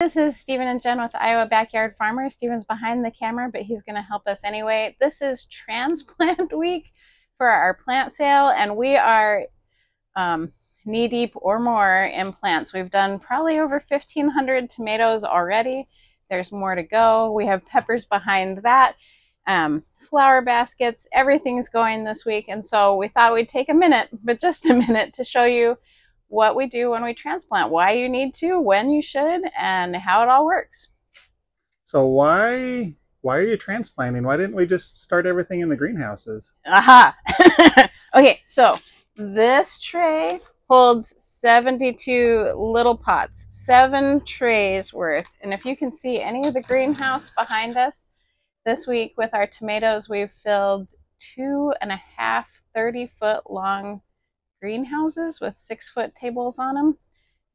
This is Stephen and Jen with Iowa Backyard Farmers. Stephen's behind the camera, but he's going to help us anyway. This is transplant week for our plant sale, and we are um, knee deep or more in plants. We've done probably over 1,500 tomatoes already. There's more to go. We have peppers behind that, um, flower baskets, everything's going this week. And so we thought we'd take a minute, but just a minute, to show you what we do when we transplant, why you need to, when you should, and how it all works. So why why are you transplanting? Why didn't we just start everything in the greenhouses? Aha. okay, so this tray holds 72 little pots, seven trays worth. And if you can see any of the greenhouse behind us, this week with our tomatoes, we've filled two and a half 30 foot long greenhouses with six foot tables on them.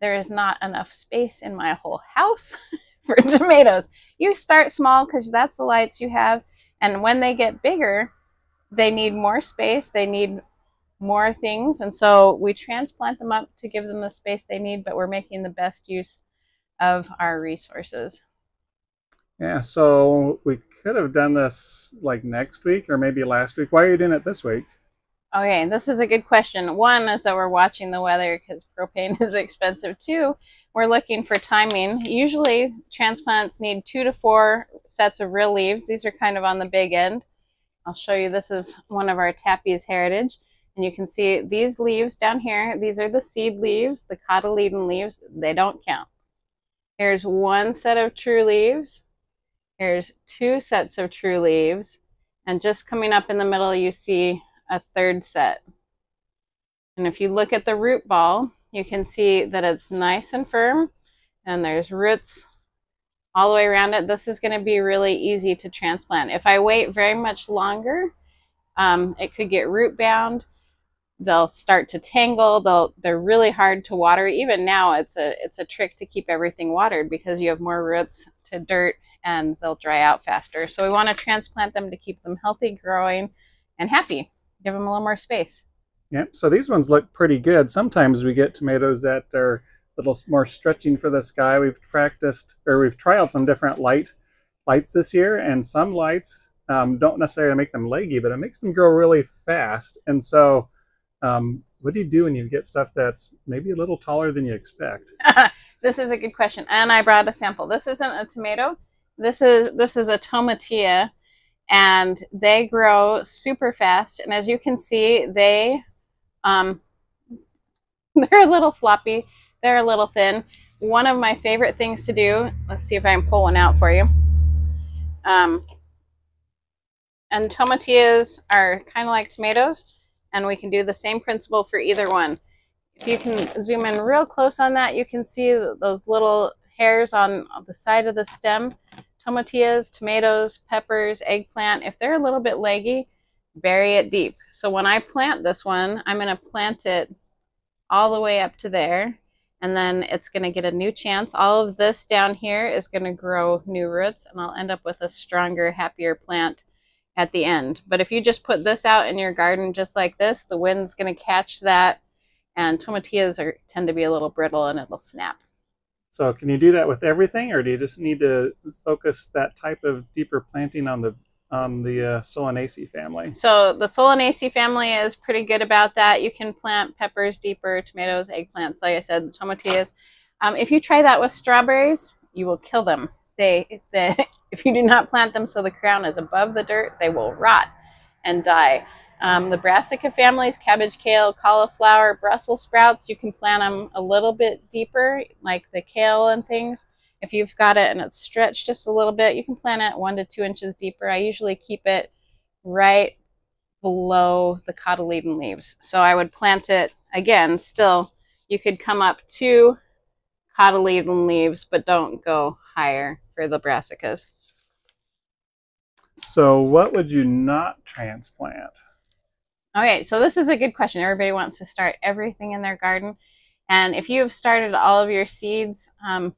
There is not enough space in my whole house for tomatoes. You start small because that's the lights you have. And when they get bigger, they need more space. They need more things. And so we transplant them up to give them the space they need, but we're making the best use of our resources. Yeah, so we could have done this like next week or maybe last week. Why are you doing it this week? Okay, this is a good question. One is that we're watching the weather because propane is expensive. Two, we're looking for timing. Usually transplants need two to four sets of real leaves. These are kind of on the big end. I'll show you this is one of our Tappy's Heritage. And you can see these leaves down here. These are the seed leaves, the cotyledon leaves. They don't count. Here's one set of true leaves. Here's two sets of true leaves. And just coming up in the middle, you see a third set. And if you look at the root ball, you can see that it's nice and firm and there's roots all the way around it. This is going to be really easy to transplant. If I wait very much longer, um, it could get root bound. They'll start to tangle. They'll, they're really hard to water. Even now, it's a, it's a trick to keep everything watered because you have more roots to dirt and they'll dry out faster. So we want to transplant them to keep them healthy, growing, and happy give them a little more space. Yeah, so these ones look pretty good. Sometimes we get tomatoes that are a little more stretching for the sky. We've practiced, or we've tried some different light lights this year, and some lights um, don't necessarily make them leggy, but it makes them grow really fast. And so, um, what do you do when you get stuff that's maybe a little taller than you expect? this is a good question, and I brought a sample. This isn't a tomato. This is this is a tomatillo and they grow super fast. And as you can see, they um, they're a little floppy, they're a little thin. One of my favorite things to do, let's see if I can pull one out for you. Um, and tomatillas are kind of like tomatoes, and we can do the same principle for either one. If you can zoom in real close on that, you can see those little hairs on the side of the stem tomatillas, tomatoes, peppers, eggplant, if they're a little bit leggy, bury it deep. So when I plant this one, I'm going to plant it all the way up to there. And then it's going to get a new chance. All of this down here is going to grow new roots. And I'll end up with a stronger, happier plant at the end. But if you just put this out in your garden just like this, the wind's going to catch that. And tomatillas are, tend to be a little brittle and it'll snap. So can you do that with everything, or do you just need to focus that type of deeper planting on the on the uh, Solanaceae family? So the Solanaceae family is pretty good about that. You can plant peppers deeper, tomatoes, eggplants, like I said, the tomatillas. Um, if you try that with strawberries, you will kill them. They, they, if you do not plant them so the crown is above the dirt, they will rot and die. Um, the brassica families, cabbage, kale, cauliflower, Brussels sprouts, you can plant them a little bit deeper, like the kale and things. If you've got it and it's stretched just a little bit, you can plant it one to two inches deeper. I usually keep it right below the cotyledon leaves. So I would plant it, again, still, you could come up two cotyledon leaves, but don't go higher for the brassicas. So what would you not transplant? Okay, so this is a good question. Everybody wants to start everything in their garden. And if you have started all of your seeds um,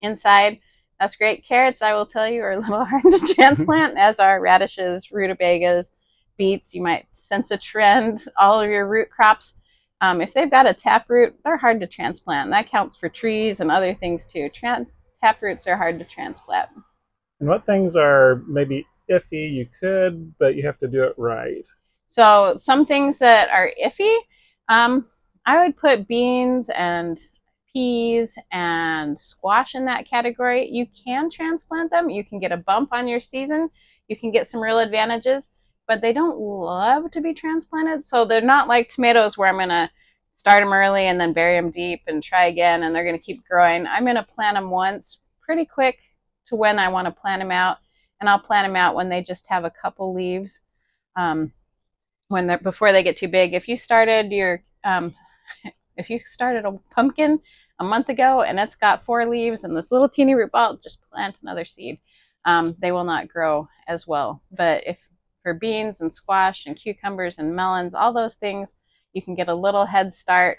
inside, that's great. Carrots, I will tell you, are a little hard to transplant, as are radishes, rutabagas, beets. You might sense a trend. All of your root crops, um, if they've got a taproot, they're hard to transplant. That counts for trees and other things too. taproots are hard to transplant. And what things are maybe iffy? You could, but you have to do it right. So some things that are iffy, um, I would put beans and peas and squash in that category. You can transplant them. You can get a bump on your season. You can get some real advantages, but they don't love to be transplanted. So they're not like tomatoes where I'm going to start them early and then bury them deep and try again and they're going to keep growing. I'm going to plant them once pretty quick to when I want to plant them out. And I'll plant them out when they just have a couple leaves. Um, when they're before they get too big. If you started your um, if you started a pumpkin a month ago and it's got four leaves and this little teeny root ball, just plant another seed. Um, they will not grow as well. But if for beans and squash and cucumbers and melons, all those things, you can get a little head start.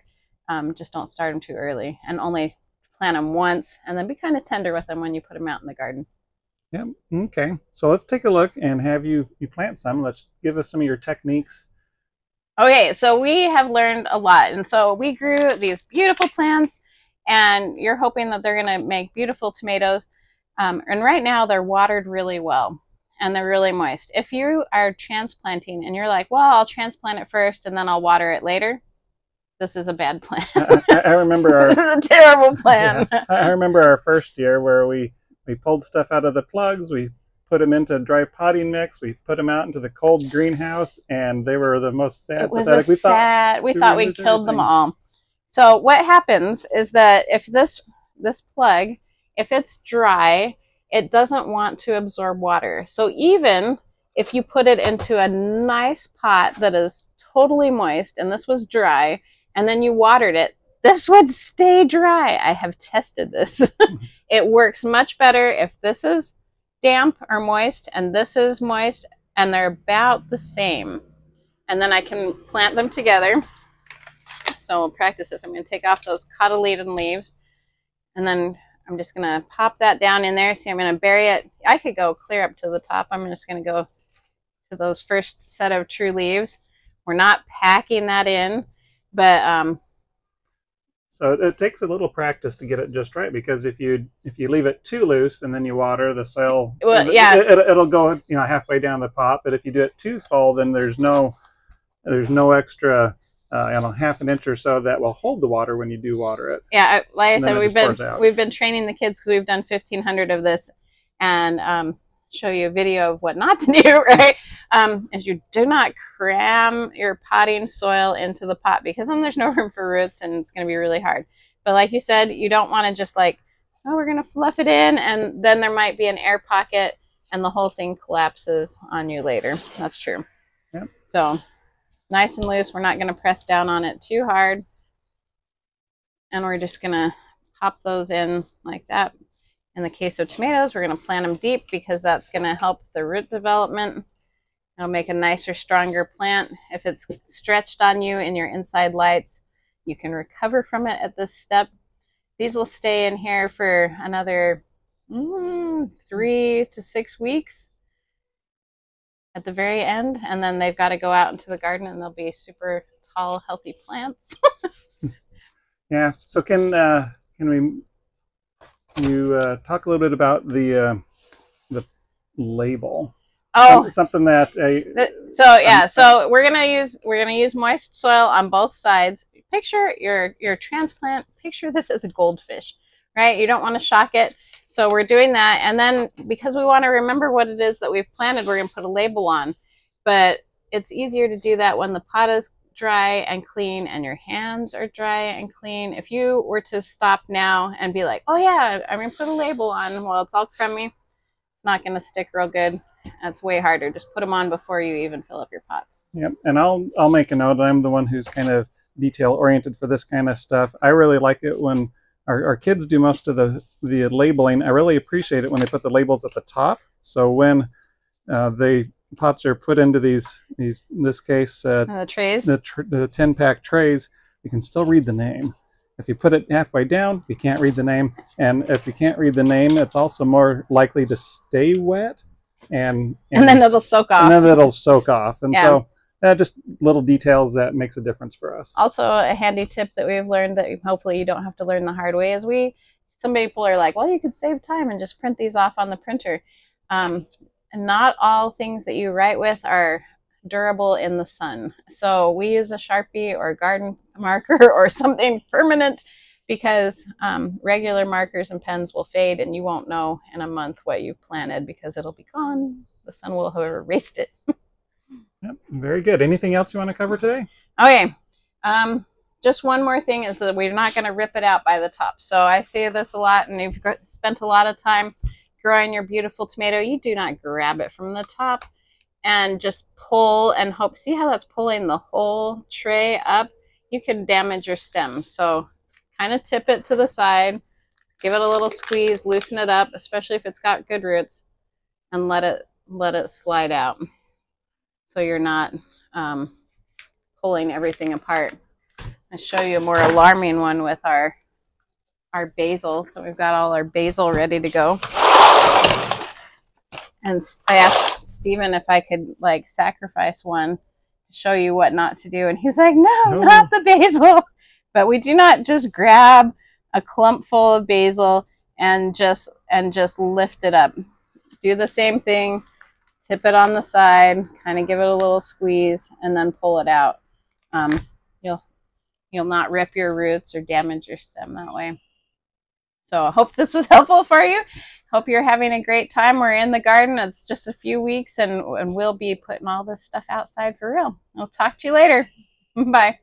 Um, just don't start them too early and only plant them once and then be kind of tender with them when you put them out in the garden. Yep. Okay. So let's take a look and have you you plant some. Let's give us some of your techniques Okay, so we have learned a lot. And so we grew these beautiful plants, and you're hoping that they're going to make beautiful tomatoes. Um, and right now, they're watered really well and they're really moist. If you are transplanting and you're like, well, I'll transplant it first and then I'll water it later, this is a bad plan. I, I, remember our, this is a terrible plan. Yeah, I remember our first year where we, we pulled stuff out of the plugs, we put them into dry potting mix. We put them out into the cold greenhouse, and they were the most sad. It was pathetic. we sad. thought we thought we killed them all. So what happens is that if this this plug, if it's dry, it doesn't want to absorb water. So even if you put it into a nice pot that is totally moist, and this was dry, and then you watered it, this would stay dry. I have tested this. it works much better if this is damp or moist and this is moist and they're about the same. And then I can plant them together. So we'll practice this. I'm going to take off those cotyledon leaves and then I'm just going to pop that down in there. See, I'm going to bury it. I could go clear up to the top. I'm just going to go to those first set of true leaves. We're not packing that in, but um, so it, takes a little practice to get it just right because if you if you leave it too loose and then you water the soil, well, yeah, it, will go you know halfway down the pot. But if you do it too full, then there's no there's no extra uh, you know half an inch or so that will hold the water when you do water it. Yeah, like I said, we've been we've been training the kids because we've done 1,500 of this, and um, show you a video of what not to do, right? Um, is you do not cram your potting soil into the pot because then there's no room for roots and it's going to be really hard. But like you said, you don't want to just like, oh, we're going to fluff it in and then there might be an air pocket and the whole thing collapses on you later. That's true. Yep. So nice and loose. We're not going to press down on it too hard. And we're just going to pop those in like that. In the case of tomatoes, we're going to plant them deep because that's going to help the root development. It'll make a nicer, stronger plant. If it's stretched on you in your inside lights, you can recover from it at this step. These will stay in here for another mm, three to six weeks at the very end, and then they've got to go out into the garden and they'll be super tall, healthy plants. yeah. So can uh, can we you uh, talk a little bit about the uh, the label. Oh, something that. so yeah, so we're gonna use we're gonna use moist soil on both sides. Picture your your transplant. Picture this as a goldfish, right? You don't want to shock it. So we're doing that, and then because we want to remember what it is that we've planted, we're gonna put a label on. But it's easier to do that when the pot is dry and clean and your hands are dry and clean, if you were to stop now and be like, oh yeah, I'm going to put a label on, well, it's all crummy, it's not going to stick real good. That's way harder. Just put them on before you even fill up your pots. Yep. And I'll, I'll make a note. I'm the one who's kind of detail oriented for this kind of stuff. I really like it when our, our kids do most of the, the labeling. I really appreciate it when they put the labels at the top. So when uh, they pots are put into these these in this case uh, oh, the trays? the, tr the 10 pack trays you can still read the name. If you put it halfway down you can't read the name. And if you can't read the name it's also more likely to stay wet and and, and then it'll soak off. and then it'll soak off. And yeah. so uh, just little details that makes a difference for us. Also a handy tip that we've learned that hopefully you don't have to learn the hard way is we some people are like, well, you could save time and just print these off on the printer. Um, not all things that you write with are durable in the sun. So we use a Sharpie or garden marker or something permanent because um, regular markers and pens will fade and you won't know in a month what you've planted because it'll be gone. The sun will have erased it. yep, very good. Anything else you want to cover today? Okay. Um, just one more thing is that we're not going to rip it out by the top. So I see this a lot, and you've spent a lot of time growing your beautiful tomato. You do not grab it from the top and just pull and hope. See how that's pulling the whole tray up? You could damage your stem. So kind of tip it to the side, give it a little squeeze, loosen it up, especially if it's got good roots, and let it let it slide out. So you're not um, pulling everything apart. I'll show you a more alarming one with our our basil. So we've got all our basil ready to go. And I asked Stephen if I could like sacrifice one to show you what not to do. And he was like, no, no. not the basil. But we do not just grab a clump full of basil and just and just lift it up. Do the same thing. Tip it on the side, kind of give it a little squeeze, and then pull it out. Um, you'll you'll not rip your roots or damage your stem that way. So I hope this was helpful for you. Hope you're having a great time. We're in the garden. It's just a few weeks and, and we'll be putting all this stuff outside for real. I'll talk to you later. Bye.